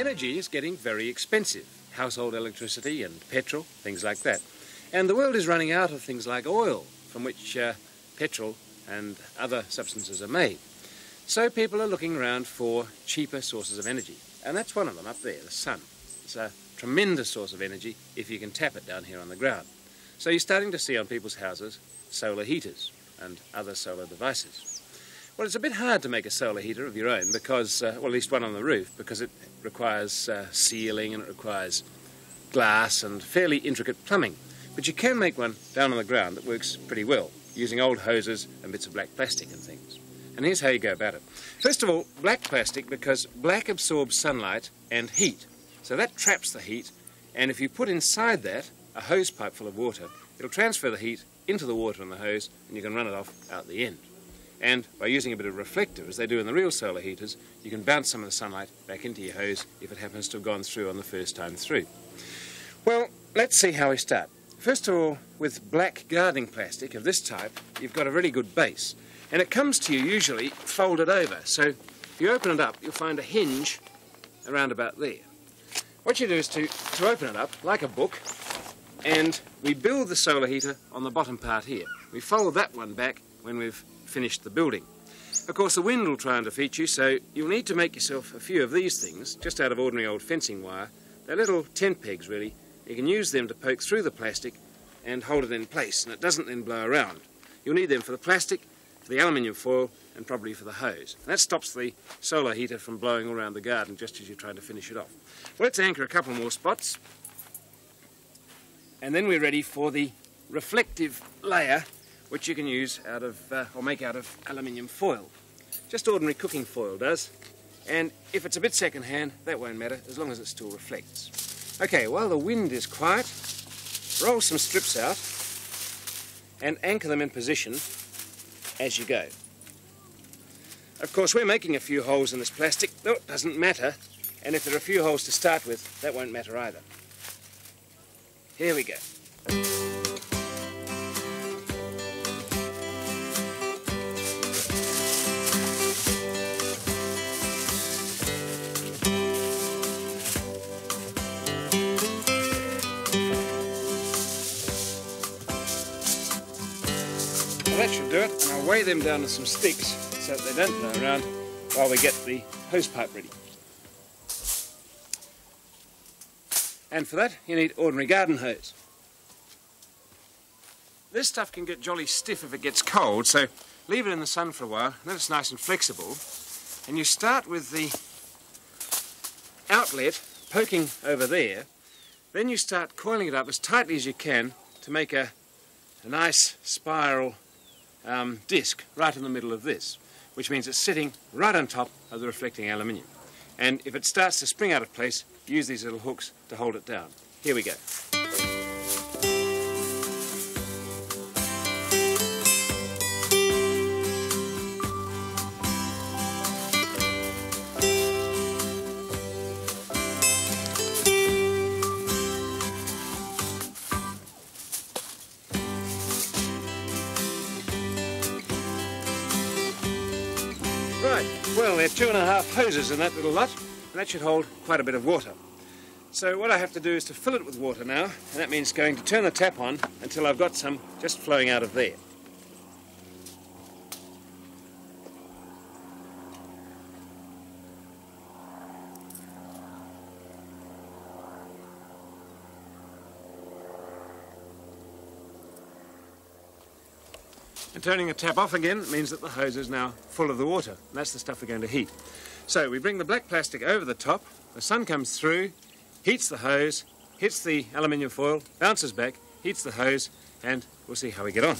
Energy is getting very expensive. Household electricity and petrol, things like that. And the world is running out of things like oil, from which uh, petrol and other substances are made. So people are looking around for cheaper sources of energy. And that's one of them up there, the sun. It's a tremendous source of energy if you can tap it down here on the ground. So you're starting to see on people's houses solar heaters and other solar devices. Well, it's a bit hard to make a solar heater of your own because, uh, well, at least one on the roof, because it requires uh, sealing and it requires glass and fairly intricate plumbing. But you can make one down on the ground that works pretty well, using old hoses and bits of black plastic and things. And here's how you go about it. First of all, black plastic because black absorbs sunlight and heat. So that traps the heat, and if you put inside that a hose pipe full of water, it'll transfer the heat into the water in the hose, and you can run it off out the end. And by using a bit of reflector, as they do in the real solar heaters, you can bounce some of the sunlight back into your hose if it happens to have gone through on the first time through. Well, let's see how we start. First of all, with black gardening plastic of this type, you've got a really good base. And it comes to you usually folded over. So if you open it up, you'll find a hinge around about there. What you do is to, to open it up, like a book, and we build the solar heater on the bottom part here. We fold that one back when we've finished the building. Of course, the wind will try and defeat you, so you'll need to make yourself a few of these things, just out of ordinary old fencing wire. They're little tent pegs, really, you can use them to poke through the plastic and hold it in place, and it doesn't then blow around. You'll need them for the plastic, for the aluminium foil, and probably for the hose. And that stops the solar heater from blowing around the garden just as you're trying to finish it off. Well, let's anchor a couple more spots. And then we're ready for the reflective layer, which you can use out of, uh, or make out of aluminium foil. Just ordinary cooking foil does. And if it's a bit second-hand, that won't matter, as long as it still reflects. Okay, while the wind is quiet, roll some strips out and anchor them in position as you go. Of course, we're making a few holes in this plastic, though it doesn't matter. And if there are a few holes to start with, that won't matter either. Here we go. Should do it. And I'll weigh them down to some sticks so that they don't blow around while we get the hose pipe ready. And for that, you need ordinary garden hose. This stuff can get jolly stiff if it gets cold, so leave it in the sun for a while, then it's nice and flexible. And you start with the outlet poking over there, then you start coiling it up as tightly as you can to make a, a nice spiral um, disc right in the middle of this, which means it's sitting right on top of the reflecting aluminium. And if it starts to spring out of place, use these little hooks to hold it down. Here we go. Right, well, there are two and a half hoses in that little lot, and that should hold quite a bit of water. So what I have to do is to fill it with water now, and that means going to turn the tap on until I've got some just flowing out of there. And turning the tap off again means that the hose is now full of the water. And that's the stuff we're going to heat. So we bring the black plastic over the top, the sun comes through, heats the hose, hits the aluminium foil, bounces back, heats the hose, and we'll see how we get on.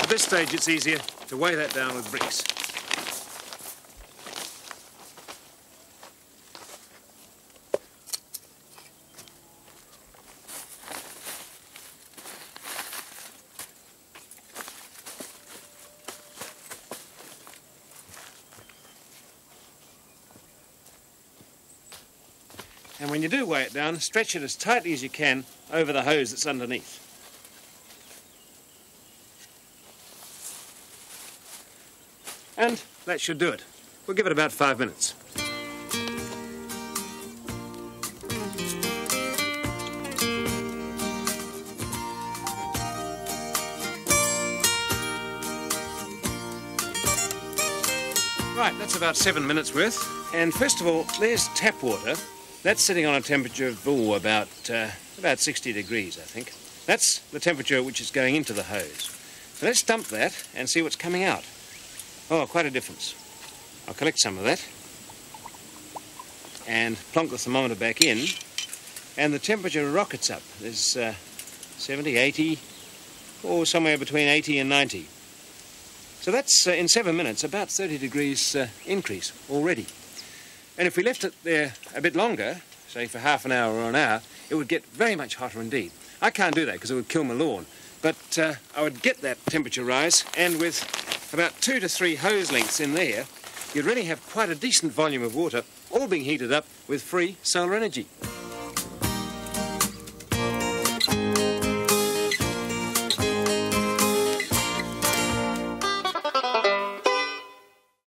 At this stage it's easier to weigh that down with bricks. And when you do weigh it down, stretch it as tightly as you can over the hose that's underneath. And that should do it. We'll give it about five minutes. Right, that's about seven minutes worth. And first of all, there's tap water. That's sitting on a temperature of about uh, about 60 degrees, I think. That's the temperature which is going into the hose. So let's dump that and see what's coming out. Oh, quite a difference. I'll collect some of that and plonk the thermometer back in and the temperature rockets up. There's uh, 70, 80, or somewhere between 80 and 90. So that's, uh, in seven minutes, about 30 degrees uh, increase already. And if we left it there a bit longer, say for half an hour or an hour, it would get very much hotter indeed. I can't do that because it would kill my lawn. But uh, I would get that temperature rise, and with about two to three hose lengths in there, you'd really have quite a decent volume of water, all being heated up with free solar energy.